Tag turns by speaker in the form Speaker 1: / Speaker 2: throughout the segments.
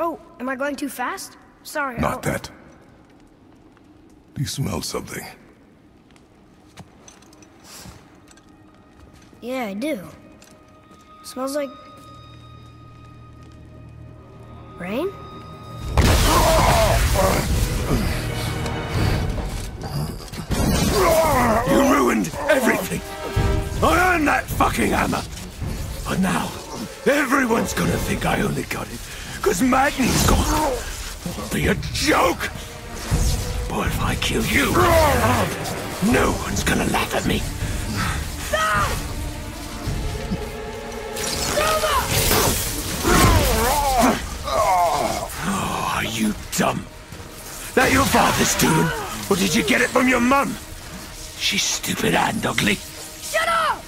Speaker 1: Oh, am I going too fast? Sorry.
Speaker 2: Not that. Do you smell something?
Speaker 1: Yeah, I do. Smells like... Rain?
Speaker 3: You ruined everything! I earned that fucking hammer! But now, everyone's gonna think I only got it, because Magni's gone! It'll be a joke! But if I kill you, no one's gonna laugh at me! Oh, are you dumb? That your father's doing? Or did you get it from your mum? She's stupid and ugly.
Speaker 1: Shut up!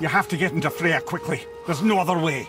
Speaker 4: You have to get into Freya quickly. There's no other way.